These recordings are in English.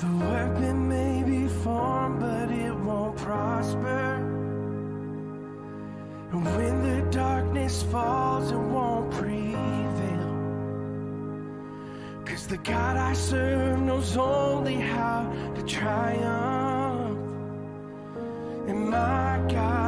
The workman may be formed, but it won't prosper. And when the darkness falls, it won't prevail. Cause the God I serve knows only how to triumph. And my God.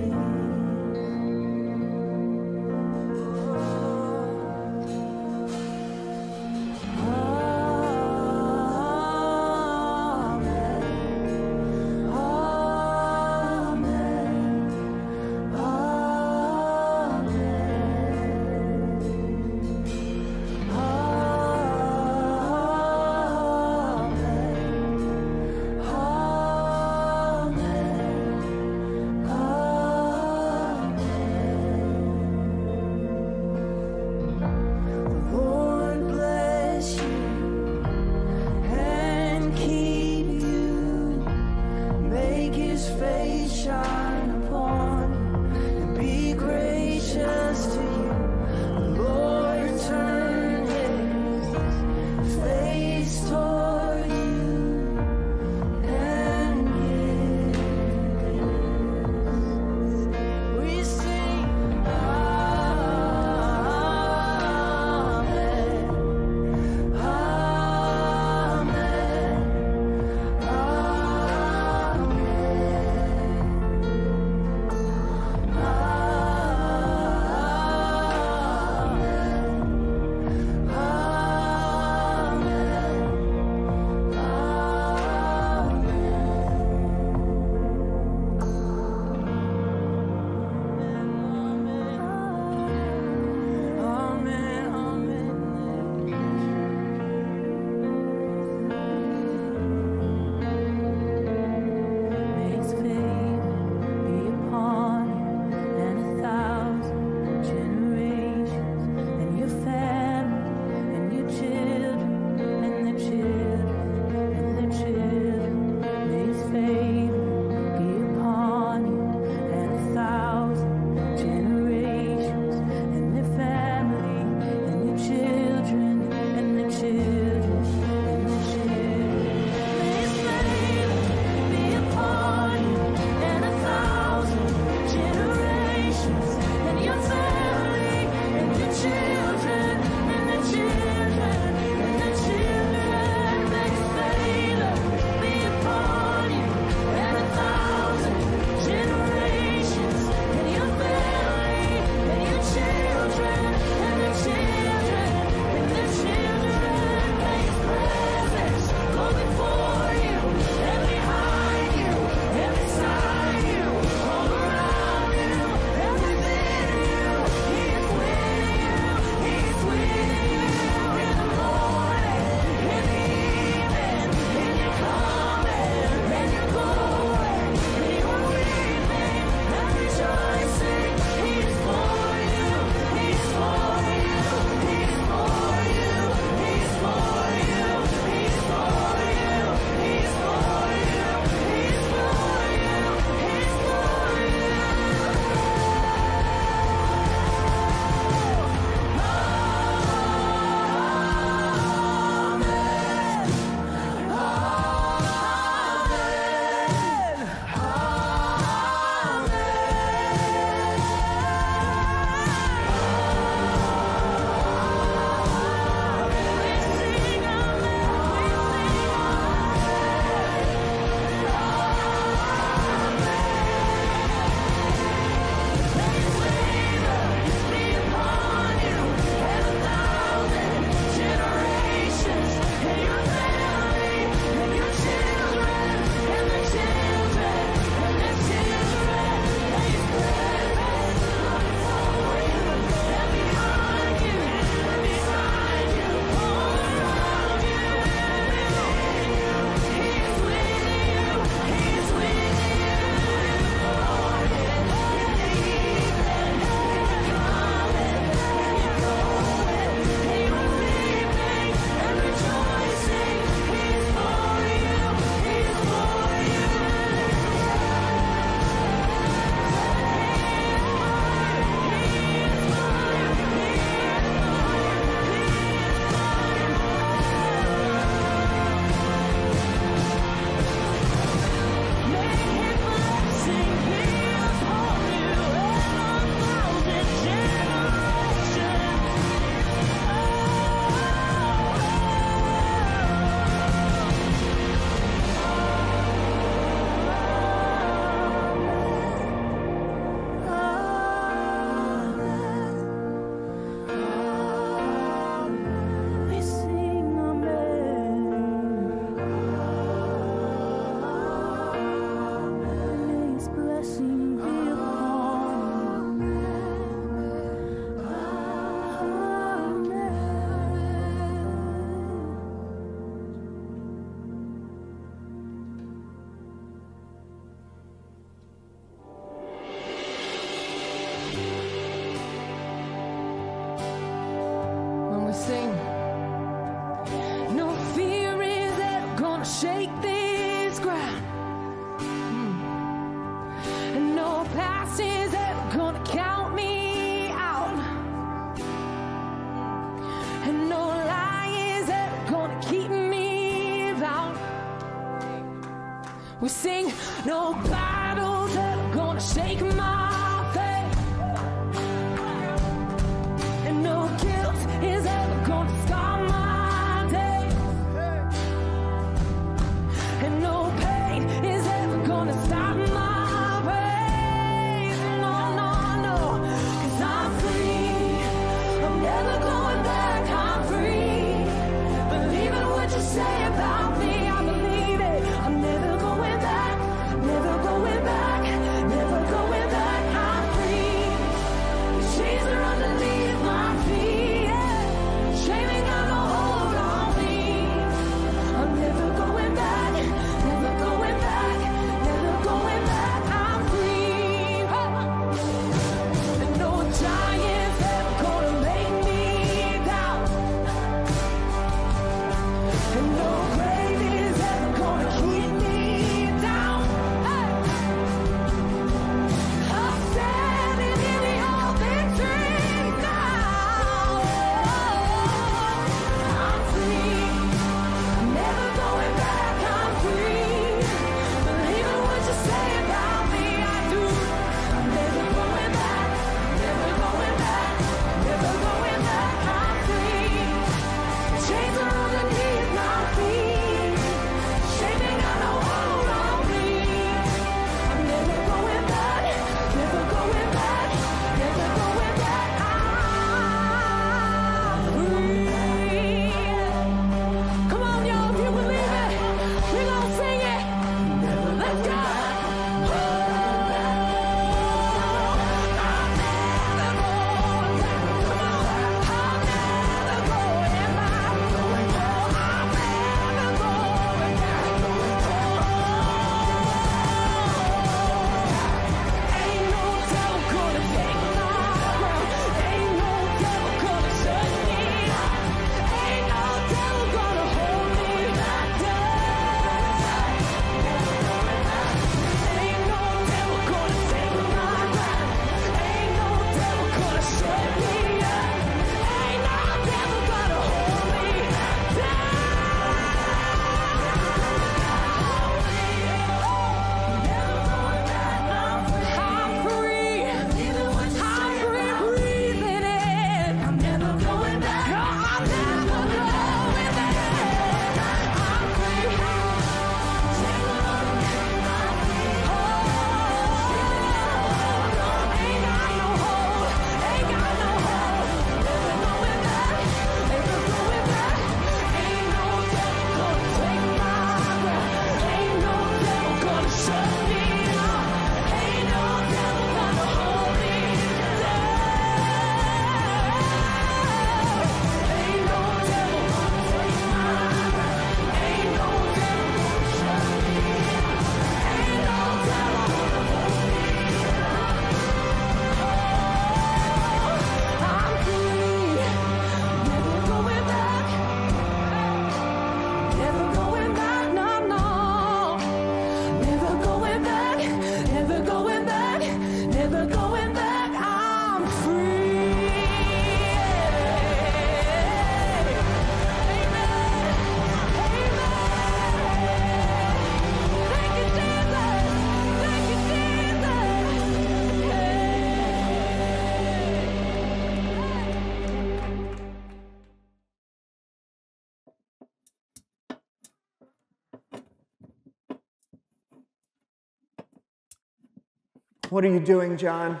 What are you doing, John?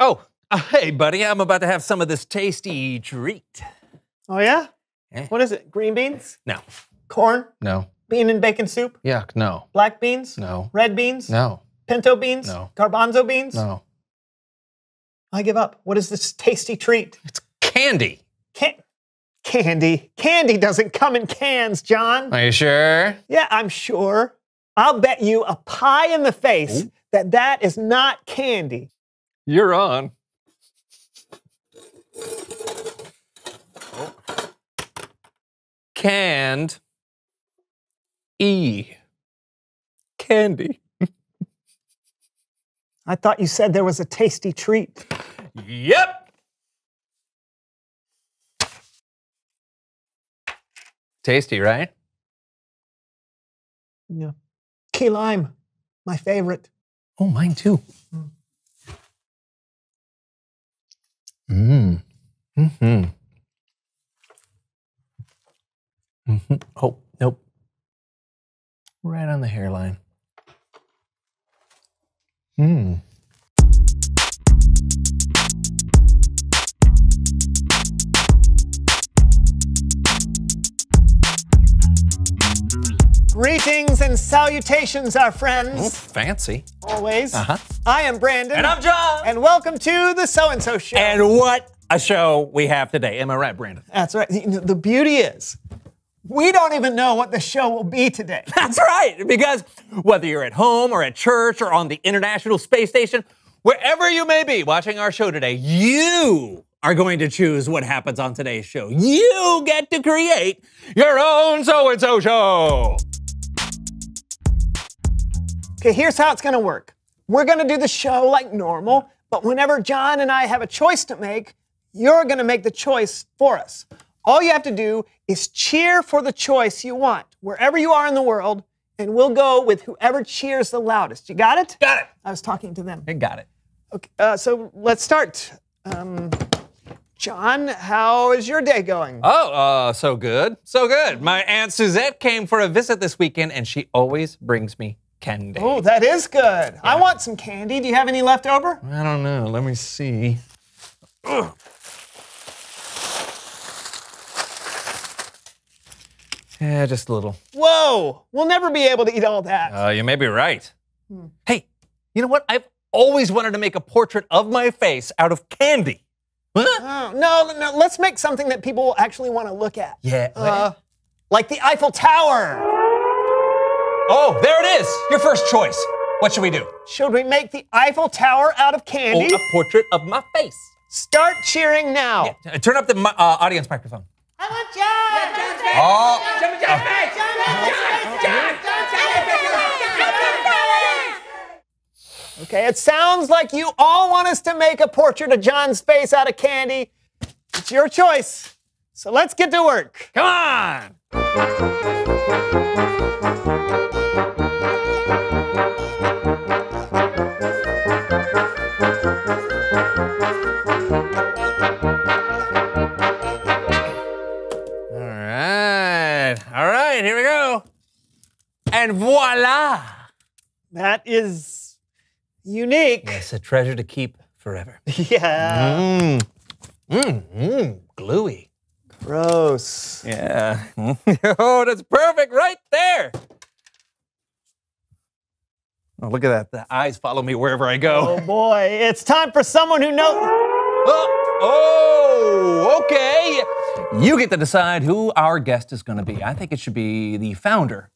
Oh, uh, hey, buddy, I'm about to have some of this tasty treat. Oh, yeah? Eh? What is it? Green beans? No. Corn? No. Bean and bacon soup? Yuck, no. Black beans? No. Red beans? No. Pinto beans? No. Garbanzo beans? No. I give up. What is this tasty treat? It's candy. Can- candy? Candy doesn't come in cans, John. Are you sure? Yeah, I'm sure. I'll bet you a pie in the face Ooh. that that is not candy. You're on. Canned E. Candy. I thought you said there was a tasty treat. Yep. Tasty, right? Yeah. Key lime, my favorite. Oh, mine too. Mmm. Mm-hmm. Mm-hmm. Oh, nope. Right on the hairline. Mmm. Greetings and salutations, our friends. fancy. Always. Uh-huh. I am Brandon. And I'm John. And welcome to the So and So Show. And what a show we have today. Am I right, Brandon? That's right. The the beauty is, we don't even know what the show will be today. That's right, because whether you're at home or at church or on the International Space Station, wherever you may be watching our show today, you are going to choose what happens on today's show. You get to create your own so and so show. Okay, here's how it's gonna work. We're gonna do the show like normal, but whenever John and I have a choice to make, you're gonna make the choice for us. All you have to do is cheer for the choice you want, wherever you are in the world, and we'll go with whoever cheers the loudest. You got it? Got it. I was talking to them. They got it. Okay, uh, so let's start. Um, John, how is your day going? Oh, uh, so good. So good. My Aunt Suzette came for a visit this weekend, and she always brings me candy. Oh, that is good. I want some candy. Do you have any left over? I don't know. Let me see. Ugh. Yeah, just a little. Whoa, we'll never be able to eat all that. Uh, you may be right. Hey, you know what? I've always wanted to make a portrait of my face out of candy. Huh? Oh, no, no, let's make something that people will actually want to look at. Yeah. Uh, like the Eiffel Tower. Oh, there it is. Your first choice. What should we do? Should we make the Eiffel Tower out of Oh, candy? a portrait of my face. Start cheering now. Uh, Turn up the uh, audience microphone. I want John. Oh, Okay, it sounds like you all want us to make a portrait of John's face out of candy. It's your choice. So let's get to work. come on. And voila. That is unique. Yes, a treasure to keep forever. Yeah. Mmm. Mmm. Mmm. Gluey. Gross. Yeah. oh, that's perfect right there. Oh, look at that. The eyes follow me wherever I go. Oh boy, it's time for someone who knows. Oh, oh, okay. You get to decide who our guest is going to be. I think it should be the founder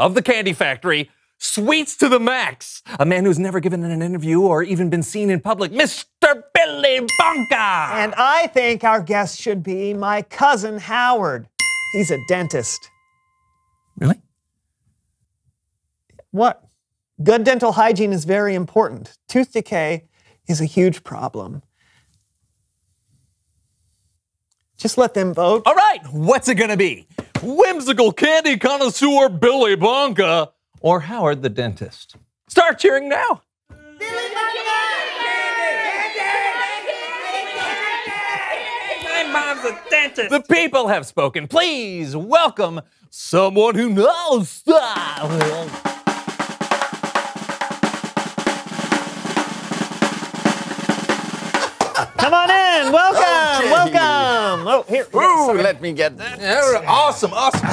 of the Candy Factory, Sweets to the Max, a man who's never given an interview or even been seen in public, Mr. Billy Bonka. And I think our guest should be my cousin Howard. He's a dentist. really? What? Good dental hygiene is very important. Tooth decay is a huge problem. Just let them vote. All right, what's it gonna be? Whimsical candy connoisseur Billy Bonka or Howard the dentist? Start cheering now. Billy Bonka! My mom's a dentist. The people have spoken. Please welcome someone who knows style. Come on in. Welcome. Okay. Welcome. Oh, here. here, Ooh, sorry. let me get that. Awesome, awesome.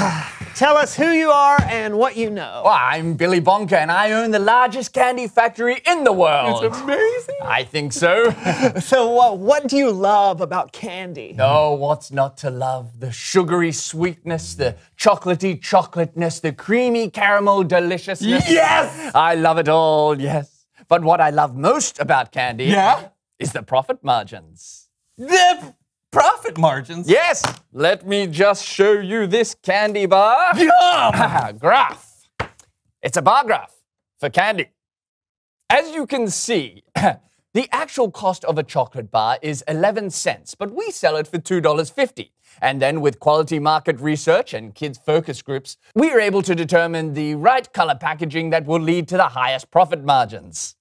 Tell us who you are and what you know. Well, I'm Billy Bonka, and I own the largest candy factory in the world. It's amazing. I think so. So, what, what do you love about candy? oh, what's not to love? The sugary sweetness, the chocolatey chocolateness, the creamy caramel deliciousness. Yes! I love it all, yes. But what I love most about candy Yeah? is the profit margins. The profit margins. Yes, let me just show you this candy bar. Yum! graph. It's a bar graph for candy. As you can see, The actual cost of a chocolate bar is 11 cents, but we sell it for $2.50. And then with quality market research and kids focus groups, we are able to determine the right color packaging that will lead to the highest profit margins.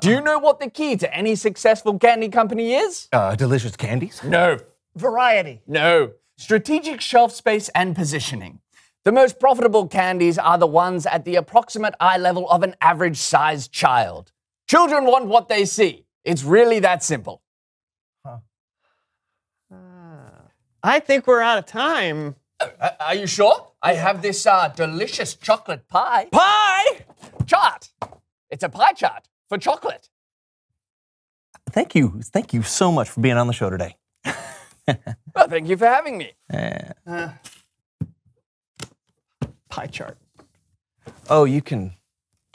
Do you know what the key to any successful candy company is? Uh, delicious candies? No. Variety. No. Strategic shelf space and positioning. The most profitable candies are the ones at the approximate eye level of an average sized child. Children want what they see. It's really that simple. I think we're out of time. Uh, are you sure? I have this uh, delicious chocolate pie. Pie! Chart. It's a pie chart for chocolate. Thank you. Thank you so much for being on the show today. Well, thank you for having me. Uh, pie chart Oh, you can.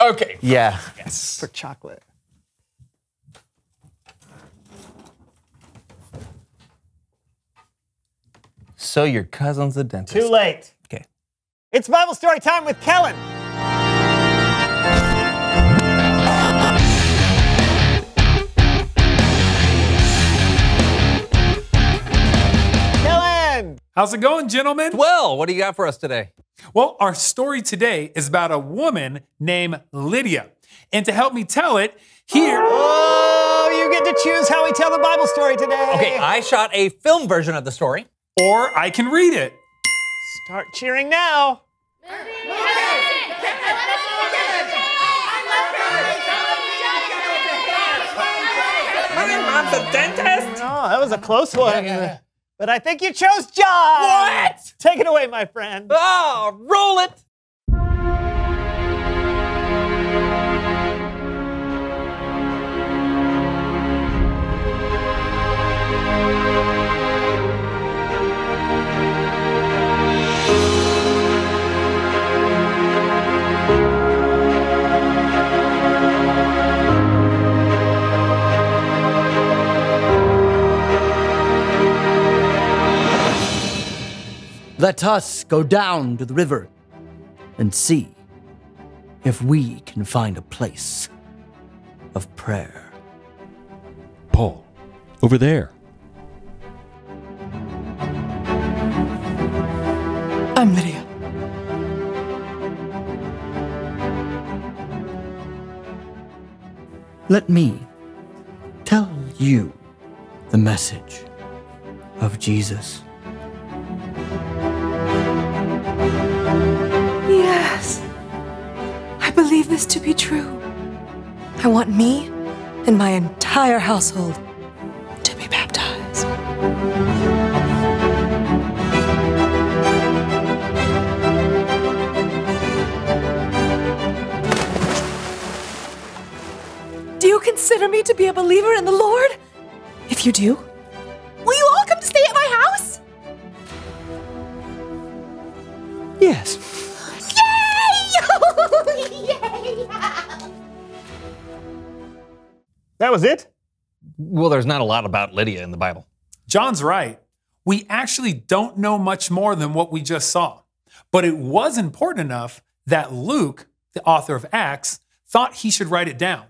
Okay. Yeah. Yes. for chocolate. So your cousin's a dentist. Too late. Okay. It's Bible story time with Kellen. How's it going, gentlemen? Well, what do you got for us today? Well, our story today is about a woman named Lydia. And to help me tell it, here. Oh, you get to choose how we tell the Bible story today. Okay, I shot a film version of the story. Or I can read it. Start cheering now. I'm the dentist. Oh, that was a close one. But I think you chose John. What? Take it away, my friend. Oh, roll it. Let us go down to the river and see if we can find a place of prayer. Paul, over there. I'm Lydia. Let me tell you the message of Jesus. To be true. I want me and my entire household to be baptized. Do you consider me to be a believer in the Lord? If you do, will you all come to stay at my house? Yes. That was it? Well, there's not a lot about Lydia in the Bible. John's right. We actually don't know much more than what we just saw. But it was important enough that Luke, the author of Acts, thought he should write it down.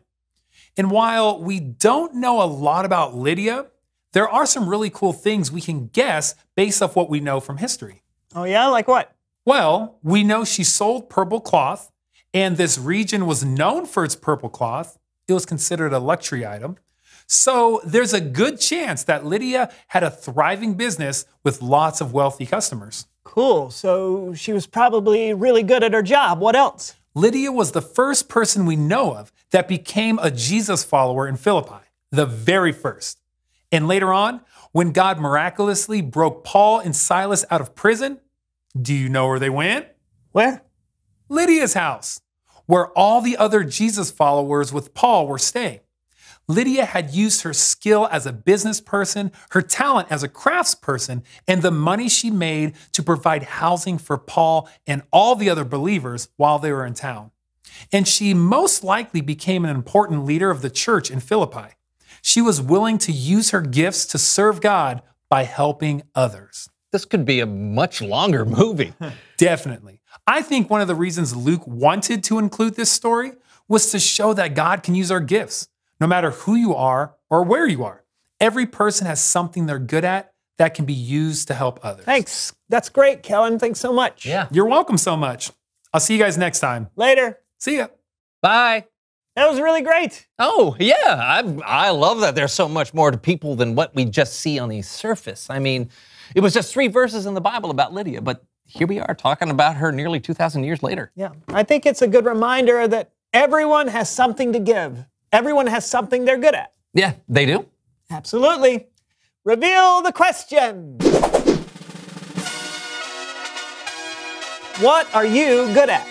And while we don't know a lot about Lydia, there are some really cool things we can guess based off what we know from history. Oh, yeah? Like what? Well, we know she sold purple cloth, and this region was known for its purple cloth. It was considered a luxury item. So there's a good chance that Lydia had a thriving business with lots of wealthy customers. Cool. So she was probably really good at her job. What else? Lydia was the first person we know of that became a Jesus follower in Philippi, the very first. And later on, when God miraculously broke Paul and Silas out of prison, do you know where they went? Where? Lydia's house, where all the other Jesus followers with Paul were staying. Lydia had used her skill as a business person, her talent as a craftsperson, and the money she made to provide housing for Paul and all the other believers while they were in town. And she most likely became an important leader of the church in Philippi. She was willing to use her gifts to serve God by helping others. This could be a much longer movie. Definitely. I think one of the reasons Luke wanted to include this story was to show that God can use our gifts, no matter who you are or where you are. Every person has something they're good at that can be used to help others. Thanks. That's great, Kellen. Thanks so much. Yeah. You're welcome so much. I'll see you guys next time. Later. See ya. Bye. That was really great. Oh, yeah. I, I love that there's so much more to people than what we just see on the surface. I mean, it was just three verses in the Bible about Lydia, but here we are talking about her nearly 2,000 years later. Yeah. I think it's a good reminder that everyone has something to give. Everyone has something they're good at. Yeah, they do. Absolutely. Reveal the question. What are you good at?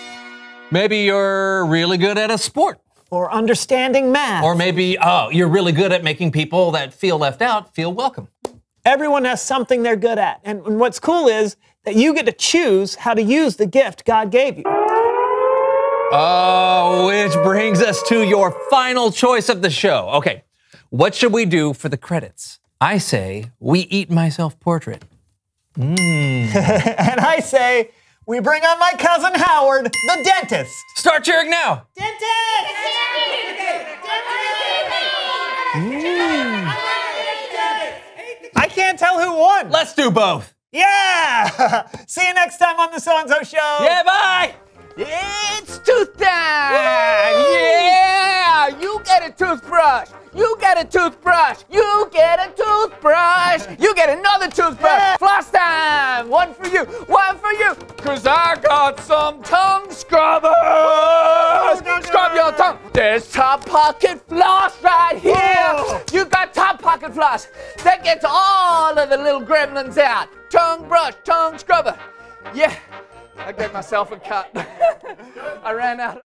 Maybe you're really good at a sport. Or understanding math. Or maybe, oh, you're really good at making people that feel left out feel welcome. Everyone has something they're good at. And, and what's cool is that you get to choose how to use the gift God gave you. Oh, which brings us to your final choice of the show. Okay, what should we do for the credits? I say we eat my self portrait. And I say, we bring on my cousin Howard, the dentist. Start cheering now. Dentist! Mm. I can't tell who won. Let's do both. Yeah! See you next time on the So and So Show. Yeah, bye. It's tooth time! Yeah! You get a toothbrush! You get a toothbrush! You get a toothbrush! You get another toothbrush! Floss time! One for you! One for you! Cause I got some tongue scrubbers! Oh, Scrub your tongue! There's top pocket floss right here! You got top pocket floss! That gets all of the little gremlins out! Tongue brush, tongue scrubber! Yeah! I gave myself a cut. I ran out.